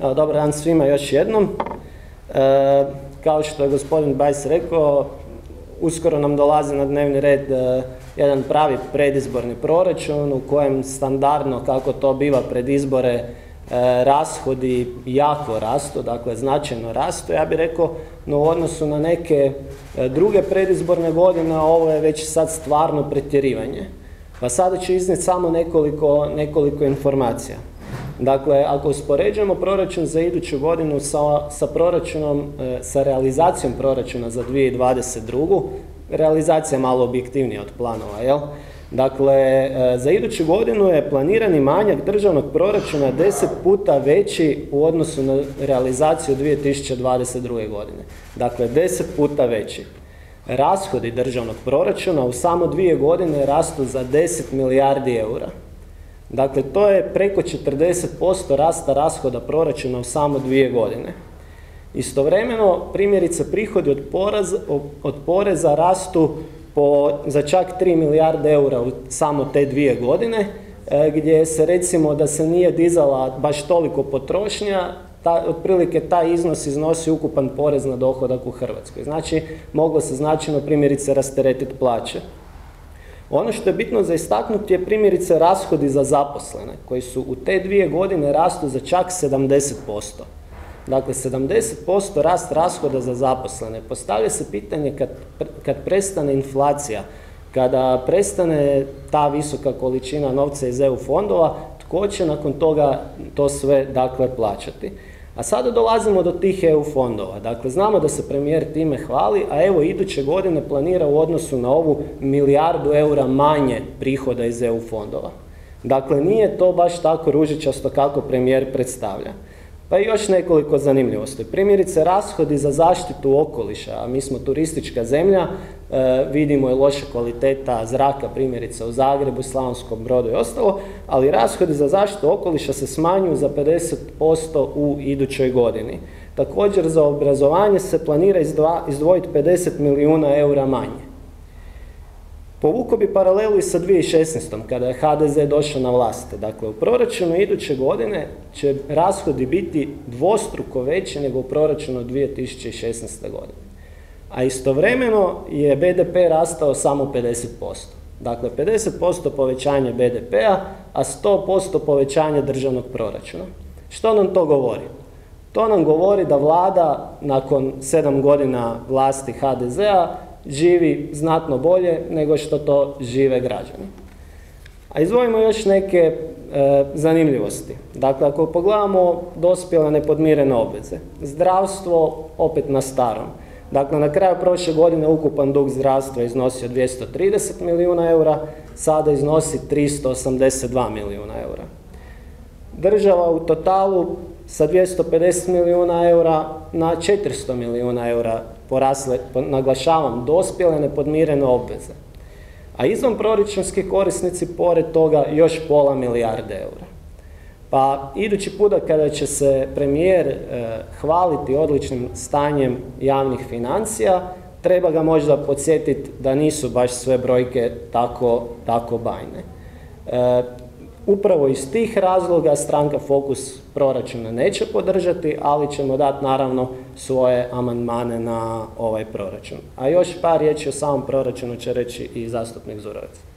dobar dan svima još jednom. E, kao što je gospodin Bajs rekao, uskoro nam dolazi na dnevni red e, jedan pravi predizborni proračun u kojem standardno, kako to biva pred izbore, e, rashodi jako rastu, dakle značajno rastu. Ja bih rekao, no u odnosu na neke druge predizborne godine, ovo je već sad stvarno pretjerivanje. Pa sada ću iznijeti samo nekoliko, nekoliko informacija. Dakle, ako uspoređujemo proračun za iduću godinu sa, sa proračunom, e, sa realizacijom proračuna za 2022. Realizacija je malo objektivnija od planova, jel? Dakle, e, za iduću godinu je planirani manjak državnog proračuna deset puta veći u odnosu na realizaciju 2022. godine. Dakle, deset puta veći. Rashodi državnog proračuna u samo dvije godine rastu za 10 milijardi eura. Dakle, to je preko 40% rasta rashoda proračuna u samo dvije godine. Istovremeno, primjerice, prihodi od, od poreza rastu po, za čak 3 milijarde eura u samo te dvije godine, e, gdje se recimo da se nije dizala baš toliko potrošnja, ta, otprilike taj iznos iznosi ukupan porez na dohodak u Hrvatskoj. Znači, moglo se značajno primjerice rasteretiti plaće. Ono što je bitno za istaknuti je primjerice rashodi za zaposlene, koji su u te dvije godine rastu za čak 70%. Dakle, 70% rast rashoda za zaposlene. Postavlja se pitanje kad, kad prestane inflacija, kada prestane ta visoka količina novca iz EU fondova, tko će nakon toga to sve dakle plaćati? A sada dolazimo do tih EU fondova. Dakle, znamo da se premijer time hvali, a evo iduće godine planira u odnosu na ovu milijardu eura manje prihoda iz EU fondova. Dakle, nije to baš tako ružičasto kako premijer predstavlja. Pa i još nekoliko zanimljivosti. Primjerice, rashodi za zaštitu okoliša, a mi smo turistička zemlja, e, vidimo je loša kvaliteta zraka, primjerice u Zagrebu, Slavonskom brodu i ostalo, ali rashodi za zaštitu okoliša se smanjuju za 50% u idućoj godini. Također za obrazovanje se planira izdvojiti 50 milijuna eura manje. Povuko bi paralelu i sa 2016. kada je HDZ došao na vlast. Dakle, u proračunu iduće godine će rashodi biti dvostruko veći nego u proračunu 2016. godine. A istovremeno je BDP rastao samo 50%. Dakle, 50% povećanje BDP-a, a 100% povećanje državnog proračuna. Što nam to govori? To nam govori da vlada nakon 7 godina vlasti HDZ-a živi znatno bolje nego što to žive građani. A izvojimo još neke e, zanimljivosti. Dakle, ako pogledamo dospjele nepodmirene obveze, zdravstvo opet na starom. Dakle, na kraju prošle godine ukupan dug zdravstva iznosio 230 milijuna eura, sada iznosi 382 milijuna eura. Država u totalu sa 250 milijuna eura na 400 milijuna eura porasle, naglašavam, dospjele nepodmirene obveze. A izvan proračunski korisnici pored toga još pola milijarde eura. Pa idući puta kada će se premijer e, hvaliti odličnim stanjem javnih financija, treba ga možda podsjetiti da nisu baš sve brojke tako, tako bajne. E, Upravo iz tih razloga stranka Fokus proračuna neće podržati, ali ćemo dati naravno svoje amandmane na ovaj proračun. A još par riječi o samom proračunu će reći i zastupnik Zurovac.